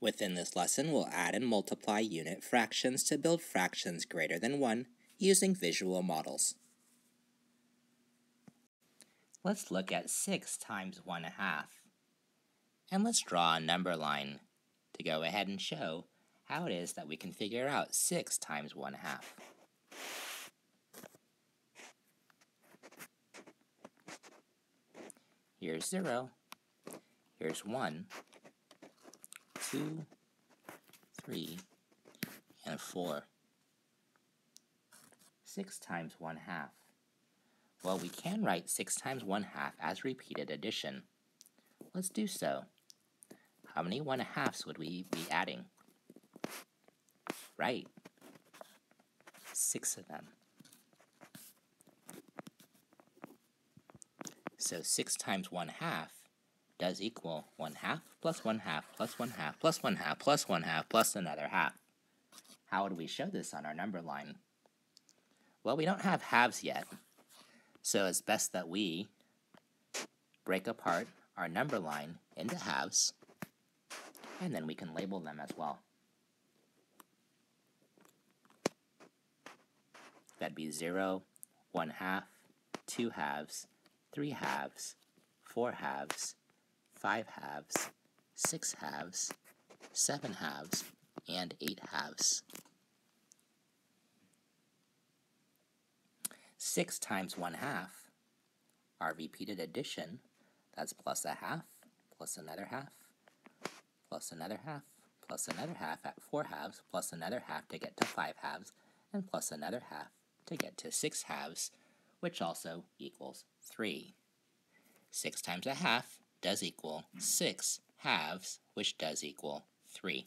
Within this lesson, we'll add and multiply unit fractions to build fractions greater than 1 using visual models. Let's look at 6 times 1 half. And let's draw a number line to go ahead and show how it is that we can figure out 6 times 1 half. Here's 0. Here's 1 two, three, and four. Six times one half. Well, we can write six times one half as repeated addition. Let's do so. How many one halves would we be adding? Right. Six of them. So 6 times 1 half does equal 1 half plus 1 half plus 1 half plus 1 half plus 1 half plus another half. How would we show this on our number line? Well, we don't have halves yet, so it's best that we break apart our number line into halves, and then we can label them as well. That'd be 0, 1 half, 2 halves, 3 halves, 4 halves, five halves, six halves, seven halves, and eight halves. Six times one half, our repeated addition, that's plus a half, plus another half, plus another half, plus another half at four halves, plus another half to get to five halves, and plus another half to get to six halves, which also equals three. Six times a half does equal 6 halves, which does equal 3.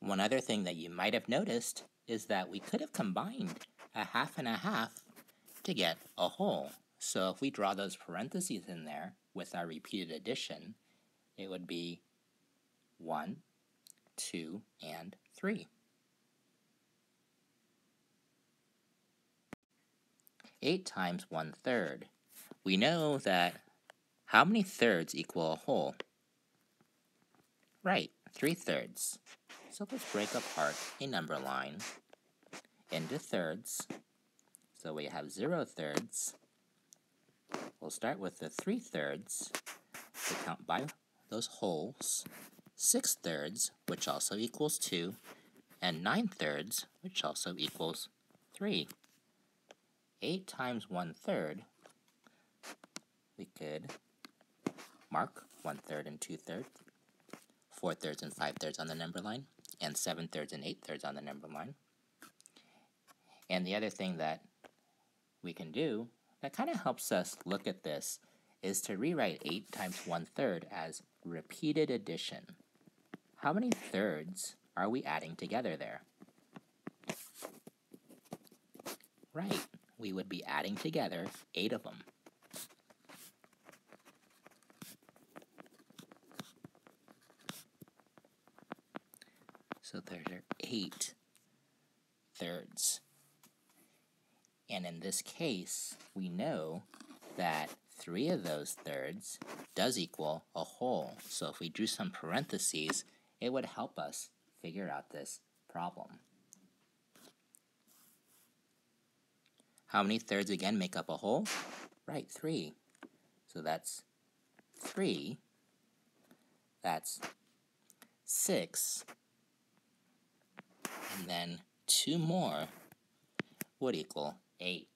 One other thing that you might have noticed is that we could have combined a half and a half to get a whole. So if we draw those parentheses in there with our repeated addition, it would be 1, 2, and 3. 8 times 1 third. We know that how many thirds equal a whole? Right, 3 thirds. So let's break apart a number line into thirds. So we have 0 thirds. We'll start with the 3 thirds to count by those wholes. 6 thirds, which also equals 2, and 9 thirds, which also equals 3. 8 times 1 third, we could mark 1 third and 2 thirds, 4 thirds and 5 thirds on the number line, and 7 thirds and 8 thirds on the number line. And the other thing that we can do that kind of helps us look at this is to rewrite 8 times 1 third as repeated addition. How many thirds are we adding together there? Right, we would be adding together eight of them. So there are eight thirds. And in this case, we know that three of those thirds does equal a whole. So if we drew some parentheses, it would help us figure out this problem. How many thirds again make up a whole? Right, three. So that's three. That's six. And then two more would equal eight,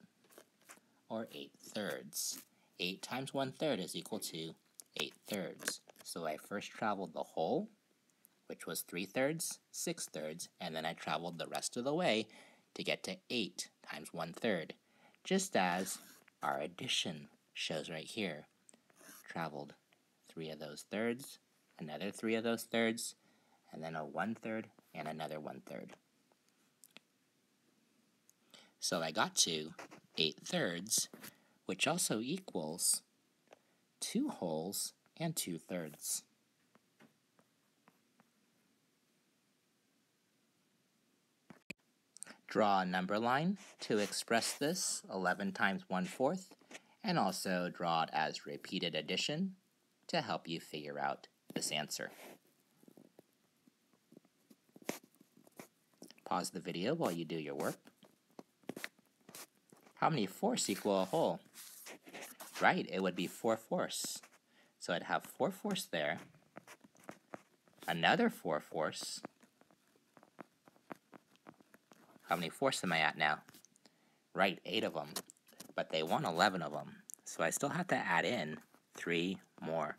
or eight thirds. Eight times one third is equal to eight thirds. So I first traveled the whole, which was three thirds, six thirds, and then I traveled the rest of the way to get to eight times one third just as our addition shows right here. Traveled three of those thirds, another three of those thirds, and then a one third and another one third. So I got to 8 thirds, which also equals 2 wholes and 2 thirds. Draw a number line to express this 11 times 1 fourth and also draw it as repeated addition to help you figure out this answer. Pause the video while you do your work. How many fourths equal a whole? Right, it would be 4 fourths. So I'd have 4 fourths there, another 4 fourths. How many fourths am I at now? Right, 8 of them. But they want 11 of them. So I still have to add in 3 more.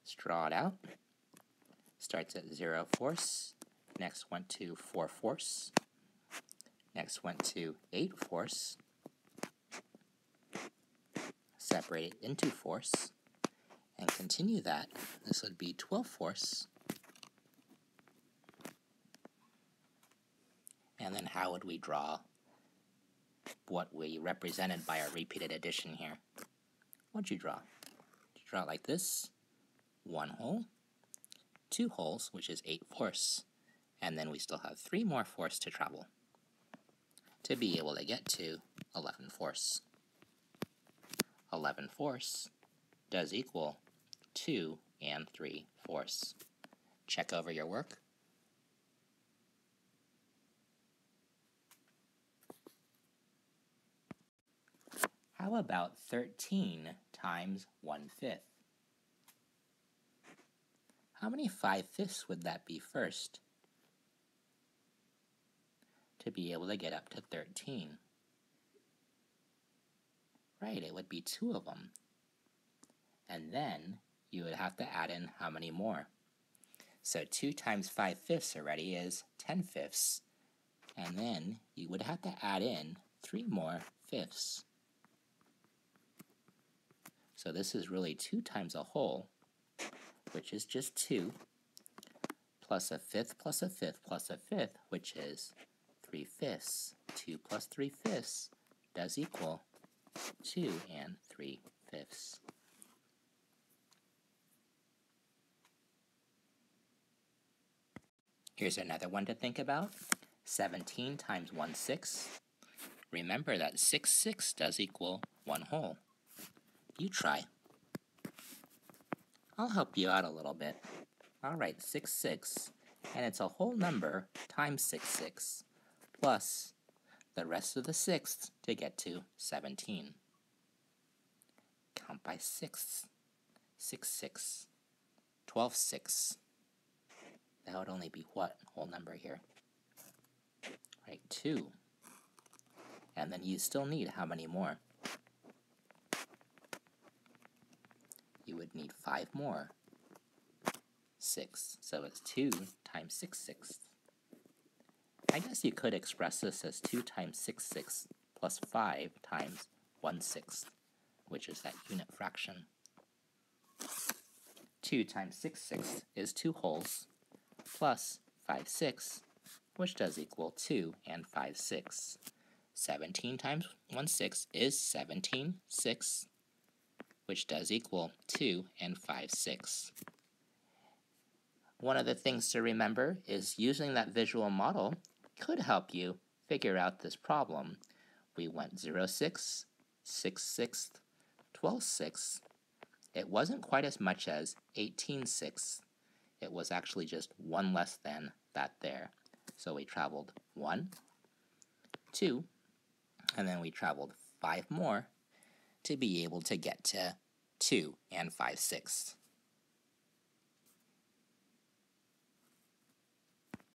Let's draw it out. Starts at 0 fourths. Next went to 4 fourths. Next went to 8 fourths. Separate it into fourths. And continue that. This would be 12 fourths. And then how would we draw what we represented by our repeated addition here? What'd you draw? you draw it like this? one whole, two wholes, which is 8 fourths, and then we still have 3 more fourths to travel to be able to get to 11 fourths. 11 fourths does equal 2 and 3 fourths. Check over your work. How about 13 times 1 fifth? How many 5 fifths would that be first? To be able to get up to 13. Right, it would be two of them. And then you would have to add in how many more? So 2 times 5 fifths already is 10 fifths. And then you would have to add in 3 more fifths. So this is really 2 times a whole, which is just 2, plus a fifth plus a fifth plus a fifth, which is 3 fifths. 2 plus 3 fifths does equal 2 and 3 fifths. Here's another one to think about. 17 times 1 sixth. Remember that 6 sixths does equal 1 whole. You try. I'll help you out a little bit. All right, 6, 6, and it's a whole number times 6, 6, plus the rest of the sixths to get to 17. Count by sixths. 6, 6, 12, 6. That would only be what whole number here? Right, 2. And then you still need how many more? you would need 5 more. 6. So it's 2 times 6 sixths. I guess you could express this as 2 times 6 sixths plus 5 times 1 sixth, which is that unit fraction. 2 times 6 sixths is 2 wholes, plus 5 sixths, which does equal 2 and 5 sixths. 17 times 1 sixth is 17 sixths which does equal 2 and 5 6. One of the things to remember is using that visual model could help you figure out this problem. We went 0, 6, 6 6, 12 6. It wasn't quite as much as 18 6. It was actually just one less than that there. So we traveled 1, 2, and then we traveled 5 more to be able to get to 2 and 5 sixths.